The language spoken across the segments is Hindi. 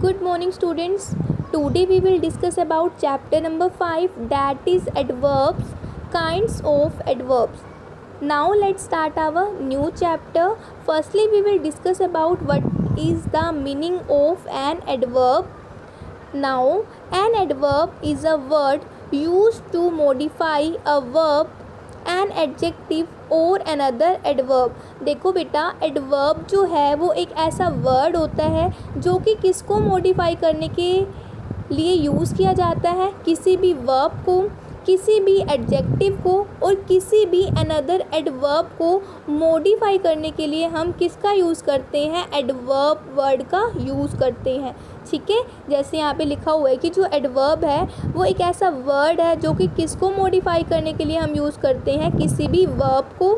good morning students. Today we will discuss about chapter number 5 that is adverbs kinds of adverbs. Now let's start our new chapter. Firstly we will discuss about what is the meaning of an adverb. Now an adverb is a word used to modify a verb an adjective और अनदर एडवर्ब देखो बेटा एडवर्ब जो है, वो एक ऐसा वर्ड होता है जो कि किसको मॉडिफाई करने के लिए यूज़ किया जाता है? किसी भी वर्ब को किसी भी एडजेक्टिव को और किसी भी अनदर एडवर्ब को मॉडिफाई करने के लिए हम किसका यूज़ करते हैं? एडवर्ब वर्ड का यूज़ करते हैं। ठीक है? जैसे यहाँ पे लिखा हुआ है कि जो एडवर्ब है, वो एक ऐसा वर्ड है जो कि किसको मॉडिफाई करने के लिए हम यूज़ करते हैं? किसी भी वर्ब को,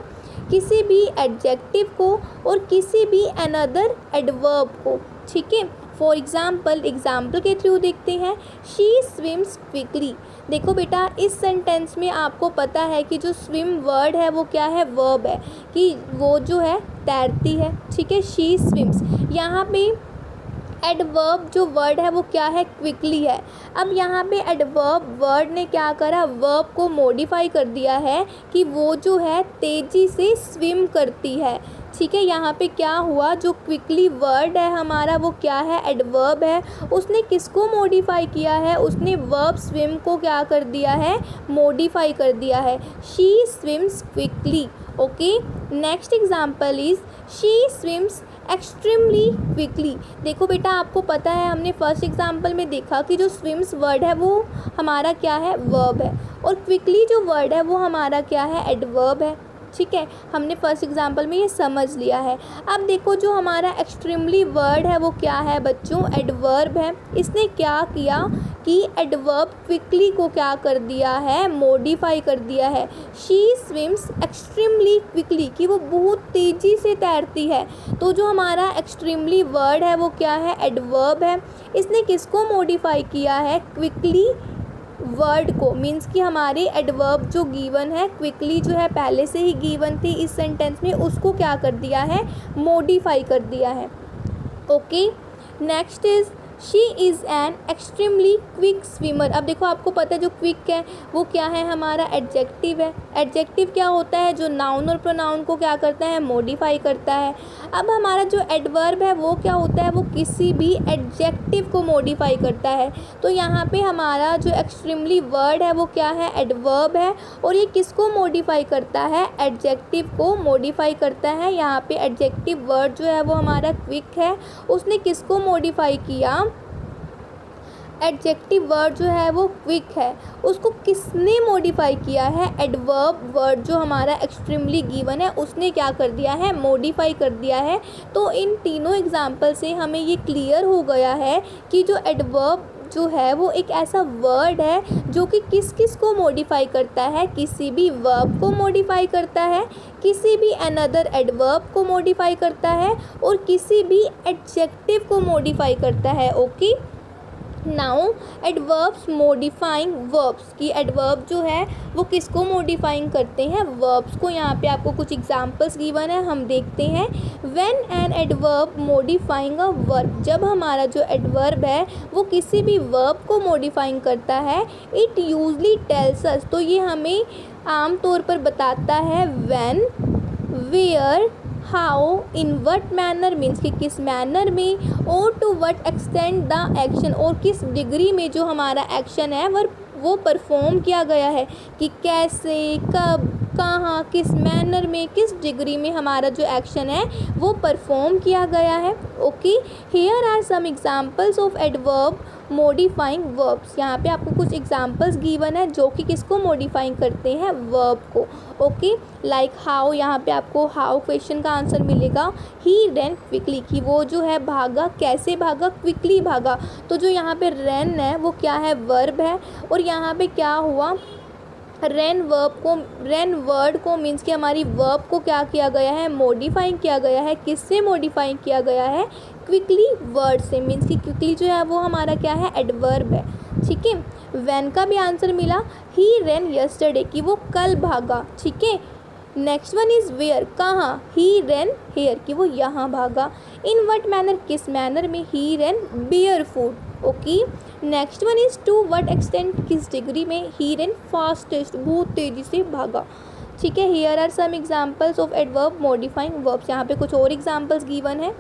किसी भी एडजेक्टिव को और किसी भी अनदर एडवर्ब को। ठीक है? फॉर एग्ज़ाम्पल एग्ज़ाम्पल के थ्रू देखते हैं। शी स्विम्स क्विकली देखो बेटा, इस सेंटेंस में आपको पता है कि जो स्विम वर्ड है, वो क्या है? वर्ब है। कि वो जो है, तैरती है। ठीक है? शी स्विम्स यहाँ पे एडवर्ब जो वर्ड है, वो क्या है? क्विकली है। अब यहाँ पे एडवर्ब वर्ड ने क्या करा? वर्ब को मॉडिफाई कर दिया है कि वो जो है, तेज़ी से स्विम करती है। ठीक है, यहाँ पे क्या हुआ? जो क्विकली वर्ड है हमारा, वो क्या है? एडवर्ब है। उसने किसको मॉडिफाई किया है? उसने वर्ब स्विम को क्या कर दिया है? मॉडिफाई कर दिया है। She swims quickly okay next example is she swims extremely quickly देखो बेटा, आपको पता है, हमने फ़र्स्ट एग्ज़ाम्पल में देखा कि जो स्विम्स वर्ड है, वो हमारा क्या है? वर्ब है। और क्विकली जो वर्ड है, वो हमारा क्या है? एडवर्ब है। ठीक है, हमने फ़र्स्ट एग्जांपल में ये समझ लिया है। अब देखो जो हमारा एक्सट्रीमली वर्ड है, वो क्या है बच्चों? एडवर्ब है। इसने क्या किया कि एडवर्ब क्विकली को क्या कर दिया है? मॉडिफाई कर दिया है। शी स्विम्स एक्सट्रीमली क्विकली कि वो बहुत तेज़ी से तैरती है। तो जो हमारा एक्सट्रीमली वर्ड है, वो क्या है? एडवर्ब है। इसने किसको मॉडिफाई किया है? क्विकली वर्ड को मीन्स कि हमारी एडवर्ब जो गिवन है क्विकली जो है, पहले से ही गिवन थी इस सेंटेंस में, उसको क्या कर दिया है मोडिफाई कर दिया है। Okay next is she is an extremely quick swimmer अब देखो, आपको पता है जो क्विक है, वो क्या है? हमारा एडजेक्टिव है। एडजेक्टिव क्या होता है? जो नाउन और प्रोनाउन को क्या करता है? मॉडिफाई करता है। अब हमारा जो एडवर्ब है, वो क्या होता है? वो किसी भी एडजेक्टिव को मॉडिफाई करता है। तो यहाँ पे हमारा जो एक्सट्रीमली वर्ड है, वो क्या है? एडवर्ब है। और ये किसको मॉडिफाई करता है? एडजेक्टिव को मॉडिफाई करता है। यहाँ पे एडजेक्टिव वर्ड जो है, वो हमारा क्विक है। उसने किसको मॉडिफाई किया? एडजेक्टिव वर्ड जो है वो क्विक है। उसको किसने मॉडिफाई किया है? एडवर्ब वर्ड जो हमारा एक्सट्रीमली गिवन है, उसने क्या कर दिया है? मॉडिफाई कर दिया है। तो इन तीनों एग्ज़ाम्पल से हमें ये क्लियर हो गया है कि जो एडवर्ब जो है वो एक ऐसा वर्ड है जो कि किस किस को मॉडिफाई करता है? किसी भी वर्ब को मॉडिफाई करता है, किसी भी अनदर एडवर्ब को मॉडिफाई करता है और किसी भी एडजेक्टिव को मॉडिफाई करता है okay okay? Now adverbs modifying verbs की एडवर्ब जो है, वो किसको मॉडिफाइंग करते हैं? वर्ब्स को यहाँ पे आपको कुछ एग्जांपल्स गिवन है, हम देखते हैं। When an adverb modifying a verb जब हमारा जो एडवर्ब है, वो किसी भी वर्ब को मॉडिफाइंग करता है इट यूजली टेल्स अस तो ये हमें आम तौर पर बताता है when where how in what manner means कि किस मैनर में और to what extend the action और किस डिग्री में जो हमारा एक्शन है वह वो परफॉर्म किया गया है कि कैसे, कब, कहाँ, किस मैनर में, किस डिग्री में हमारा जो एक्शन है, वो परफॉर्म किया गया है। Okay here are some examples of adverb modifying verbs यहाँ पे आपको कुछ एग्जांपल्स गिवन है जो कि किसको मोडिफाइंग करते हैं? वर्ब को. ओके लाइक हाउ यहाँ पे आपको हाउ क्वेश्चन का आंसर मिलेगा. ही रैन क्विकली कि वो जो है भागा, कैसे भागा क्विकली भागा. तो जो यहाँ पे रैन है, वो क्या है? वर्ब है. और यहाँ पे क्या हुआ? रेन वर्ब को, रेन वर्ड को मीन्स कि हमारी वर्ब को क्या किया गया है? मॉडिफाइंग किया गया है। किससे मॉडिफाइंग किया गया है? क्विकली वर्ड से। मीन्स कि क्विकली जो है वो हमारा क्या है? एडवर्ब है। ठीक है? वैन का भी आंसर मिला ही रेन यस्टरडे कि वो कल भागा। ठीक है? नेक्स्ट वन इज़ वेयर कहाँ? ही रेन हेयर कि वो यहाँ भागा। इन वट मैनर किस मैनर में? He ran barefoot okay next one is to what extent किस डिग्री में ही रेन फास्टेस्ट बहुत तेज़ी से भागा। ठीक है here are some examples of adverb modifying verbs यहाँ पे कुछ और एग्जाम्पल्स गिवन है।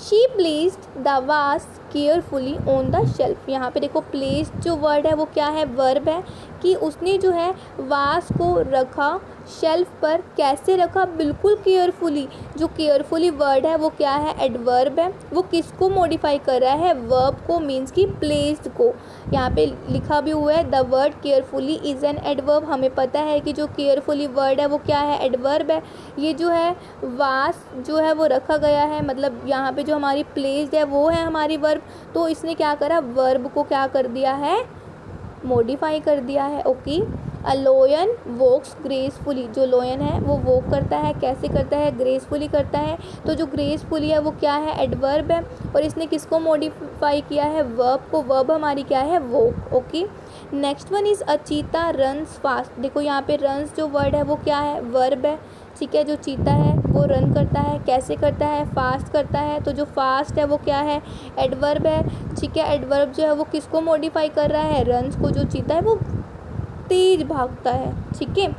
She placed the vase carefully on the shelf यहाँ पे देखो प्लेस जो वर्ड है वो क्या है? वर्ब है कि उसने जो है वास को रखा शेल्फ पर कैसे रखा बिल्कुल केयरफुली, जो केयरफुली वर्ड है वो क्या है? एडवर्ब है। वो किसको मॉडिफाई कर रहा है? वर्ब को मीन्स की प्लेस्ड को। यहाँ पे लिखा भी हुआ है the word carefully is an adverb हमें पता है कि जो केयरफुली वर्ड है वो क्या है? एडवर्ब है। ये जो है वास जो है वो रखा गया है मतलब यहाँ पे जो हमारी प्लेस्ड है वो है हमारी वर्ब तो इसने क्या करा? वर्ब को क्या कर दिया है? मॉडिफाई कर दिया है। Okay a lion walks gracefully, जो लोयन है, वो वोक करता है, कैसे करता है, ग्रेसफुली करता है तो जो ग्रेसफुली है, वो क्या है, एडवर्ब है, और इसने किसको मॉडिफाई किया है वर्ब को वर्ब हमारी क्या है, walk okay next one is a cheetah runs fast देखो यहाँ पे रन्स जो वर्ड है, वो क्या है वर्ब है, ठीक है, जो चीता है, वो रन करता है, कैसे करता है फास्ट करता है तो जो फास्ट है, वो क्या है, एडवर्ब है, ठीक है, एडवर्ब जो है, वो किसको मॉडिफाई कर रहा है रन्स को, जो चीता है, वो तेज भागता है ठीक है?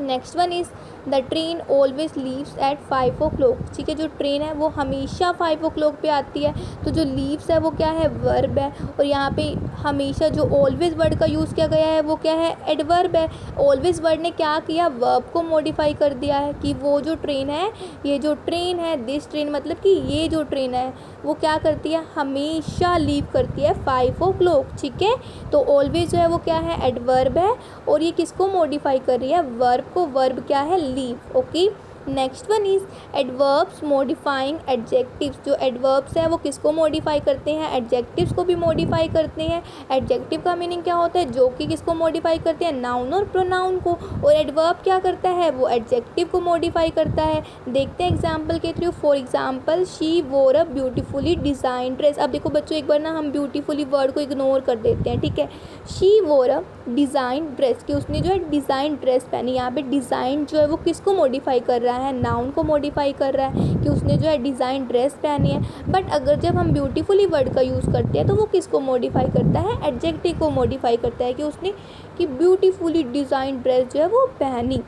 Next one is the train always leaves at five o'clock ठीक है, जो ट्रेन है, वो हमेशा फाइव ओ क्लॉक पर आती है। तो जो लीव्स है, वो क्या है? वर्ब है। और यहाँ पे हमेशा जो ऑलवेज वर्ड का यूज़ किया गया है, वो क्या है? एडवर्ब है। ऑलवेज वर्ड ने क्या किया? वर्ब को मॉडिफाई कर दिया है कि वो जो ट्रेन है, ये जो ट्रेन है दिस ट्रेन मतलब कि ये जो ट्रेन है, वो क्या करती है? हमेशा लीव करती है फाइव ओ क्लॉक ठीक है? तो ऑलवेज जो है, वो क्या है? एडवर्ब है। और ये किसको मॉडिफाई कर रही है? वर्ब को। वर्ब क्या है? Leave okay next one is adverbs modifying adjectives जो एडवर्ब्स है, वो किसको मॉडिफाई करते हैं? एडजेक्टिव्स को भी मॉडिफाई करते हैं। एडजेक्टिव का मीनिंग क्या होता है? जो कि किसको मॉडिफाई करते हैं? नाउन और प्रोनाउन को। और एडवर्ब क्या करता है? वो एडजेक्टिव को मॉडिफाई करता है। देखते हैं एग्ज़ाम्पल के through for example she wore a beautifully design dress अब देखो बच्चों, एक बार ना हम ब्यूटीफुली वर्ड को इग्नोर कर देते हैं, ठीक है? She wore a design dress कि उसने जो है डिज़ाइन ड्रेस पहनी। यहाँ पे डिज़ाइन जो है, वो किसको मॉडिफाई कर रहा है? नाउन को मॉडिफाई कर रहा है कि उसने जो है डिज़ाइन ड्रेस पहनी है। बट अगर जब हम ब्यूटीफुली वर्ड का यूज़ करते हैं तो वो किसको मॉडिफाई करता है? एडजेक्टिव को मॉडिफाई करता है कि उसने कि ब्यूटीफुली डिज़ाइन ड्रेस जो है वो पहनी।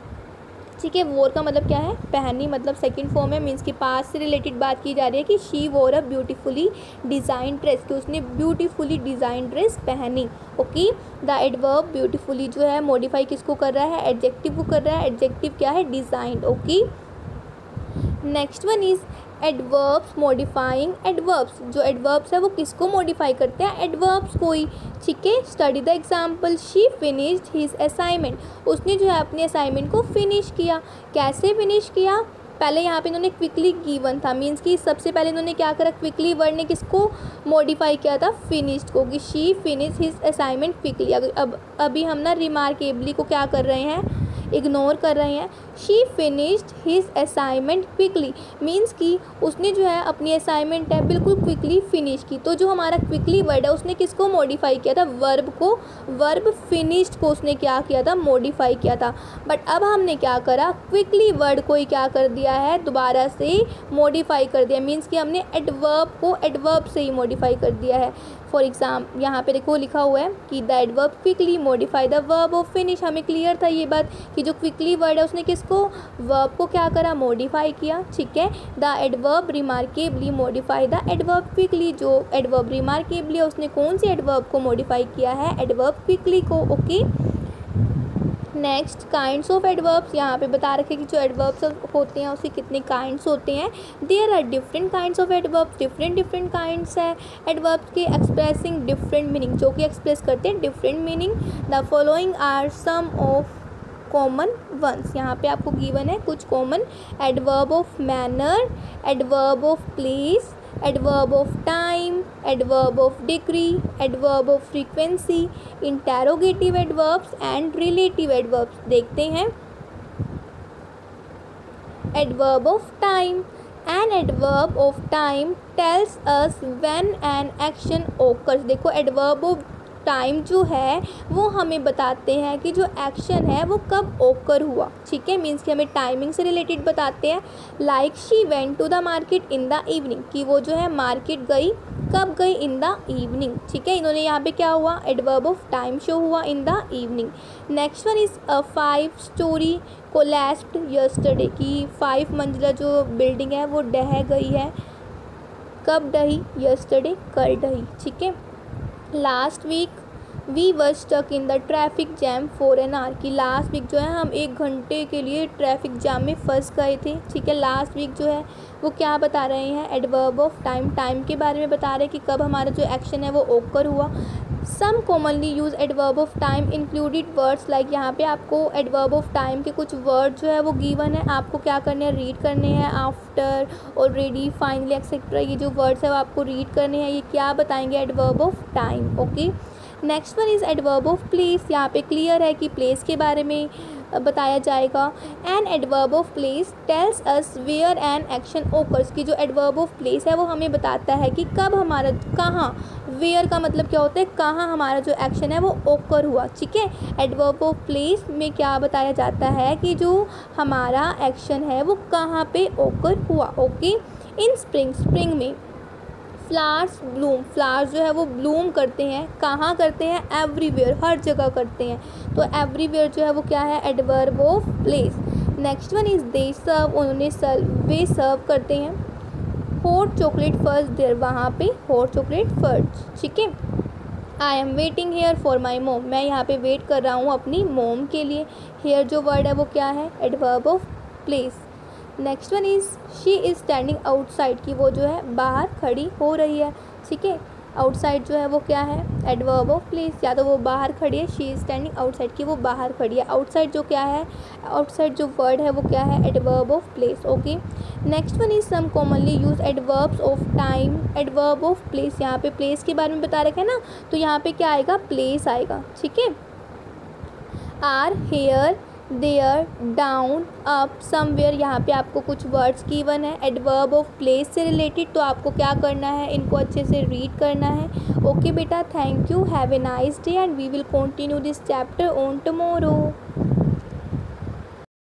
ठीक है वोर का मतलब क्या है? पहनी मतलब सेकंड फॉर्म है मीन्स कि पास से रिलेटेड बात की जा रही है कि she wore a beautifully design dress कि उसने ब्यूटीफुली डिज़ाइन ड्रेस पहनी। ओके द एडवर्ब ब्यूटीफुली जो है मॉडिफाई किसको कर रहा है? एडजेक्टिव को कर रहा है। एडजेक्टिव क्या है? Design okay next one is adverbs modifying adverbs जो एडवर्ब्स है वो किसको मॉडिफाई करते हैं? एडवर्ब्स को ही ठीक है study the example she finished his assignment उसने जो है अपने असाइनमेंट को फिनिश किया। कैसे फिनिश किया? पहले यहाँ पे इन्होंने क्विकली गिवन था। मीन्स कि सबसे पहले इन्होंने क्या करा? क्विकली वर्ड ने किसको मॉडिफाई किया था? फिनिश्ड को कि she finish his assignment quickly अब अभी हम ना रिमार्केबली को क्या कर रहे हैं? इग्नोर कर रहे हैं। She finished his assignment quickly means कि उसने जो है अपनी असाइनमेंट है बिल्कुल क्विकली फिनिश की। तो जो हमारा क्विकली वर्ड है, उसने किसको मॉडिफाई किया था? वर्ब को। वर्ब फिनिश्ड को उसने क्या किया था? मॉडिफाई किया था। बट अब हमने क्या करा? क्विकली वर्ड को ही क्या कर दिया है? दोबारा से मॉडिफाई कर दिया। मीन्स कि हमने एडवर्ब को एडवर्ब से ही मॉडिफाई कर दिया है। फॉर एग्ज़ाम यहाँ पे देखो लिखा हुआ है कि the adverb quickly modify the verb of finish हमें क्लियर था ये बात कि जो क्विकली वर्ड है, उसने किसको वर्ब को क्या करा मॉडिफाई किया, ठीक है? The adverb remarkably modify the adverb quickly जो एडवर्ब रिमार्केबली उसने कौन सी एडवर्ब को मॉडिफाई किया है? एडवर्ब क्विकली को okay next kinds of adverbs यहाँ पे बता रखे कि जो एडवर्ब्स होते हैं उसके कितने काइंड्स होते हैं? There are different kinds of adverbs different different kinds है। एडवर्ब्स के एक्सप्रेसिंग डिफरेंट मीनिंग जो कि एक्सप्रेस करते हैं different meaning the following are some of common ones यहाँ पे आपको गिवन है कुछ common adverb of manner adverb of place adverb of time adverb of degree adverb of frequency interrogative adverbs and relative adverbs देखते हैं. Adverb of time an adverb of time tells us when an action occurs देखो एडवर्ब ऑफ़ टाइम जो है, वो हमें बताते हैं कि जो एक्शन है, वो कब ओकर हुआ। ठीक है? मीन्स कि हमें टाइमिंग से रिलेटेड बताते हैं। Like she went to the market in the evening कि वो जो है मार्केट गई, कब गई इन द इवनिंग ठीक है? इन्होंने यहाँ पे क्या हुआ? एडवर्ब ऑफ़ टाइम शो हुआ in the evening next one is a five story collapsed yesterday की फाइव मंजिला जो बिल्डिंग है, वो डह गई है, कब डही यस्टरडे कल डही ठीक है? Last week we were stuck in the traffic jam for an hour की लास्ट वीक जो है, हम एक घंटे के लिए ट्रैफ़िक जैम में फंस गए थे। ठीक है लास्ट वीक जो है, वो क्या बता रहे हैं? एडवर्ब ऑफ़ टाइम टाइम के बारे में बता रहे हैं कि कब हमारा जो एक्शन है, वो ओकर हुआ। Some commonly use adverb of time included words like यहाँ पे आपको एडवर्ब ऑफ़ टाइम के कुछ वर्ड जो है वो गिवन है। आपको क्या करने हैं? रीड करने हैं। आफ्टर ऑलरेडी फाइनली एक्सेट्रा ये जो वर्ड्स है वो आपको रीड करने हैं। ये क्या बताएँगे? Adverb of time okay next one is adverb of place यहाँ पे क्लियर है कि प्लेस के बारे में। बताया जाएगा। An adverb of place tells us where an action occurs की जो एडवर्ब ऑफ़ प्लेस है, वो हमें बताता है कि कब हमारा, कहाँ वेयर का मतलब क्या होता है, कहाँ हमारा जो एक्शन है, वो ओकर हुआ। ठीक है? एडवर्ब ऑफ़ प्लेस में क्या बताया जाता है कि जो हमारा एक्शन है, वो कहाँ पे ओकर हुआ। ओके इन स्प्रिंग स्प्रिंग में फ्लावर्स ब्लूम फ्लावर्स जो है वो ब्लूम करते हैं। कहाँ करते हैं? एवरीवेयर, हर जगह करते हैं। तो एवरीवेयर जो है वो क्या है? Adverb of place. Next one is they serve, उन्होंने सर्व, वे सर्व करते हैं। हॉट चॉकलेट फ़र्स्ट देर वहाँ पे हॉट चॉकलेट फ़र्स्ट ठीक है? I am waiting here for my mom मैं यहाँ पे वेट कर रहा हूँ अपनी मोम के लिए। हेयर जो वर्ड है वो क्या है? Adverb of place next one is she is standing outside की वो जो है, बाहर खड़ी हो रही है, ठीक है? आउटसाइड जो है वो क्या है? एडवर्ब ऑफ़ प्लेस या तो वो बाहर खड़ी है शी इज़ स्टैंडिंग आउटसाइड की वो बाहर खड़ी है। आउटसाइड जो क्या है? आउटसाइड जो वर्ड है वो क्या है? Adverb of place okay next one is some commonly use adverbs of time adverb of place यहाँ पे प्लेस के बारे में बता रखे हैं ना? तो यहाँ पे क्या आएगा? प्लेस आएगा, ठीक है? Are here there, down, up, somewhere, यहाँ पे आपको कुछ वर्ड्स गिवन है, एडवर्ब ऑफ़ प्लेस से रिलेटेड तो आपको क्या करना है, इनको अच्छे से रीड करना है। ओके बेटा, thank you, have a nice day, and we will continue this chapter on tomorrow.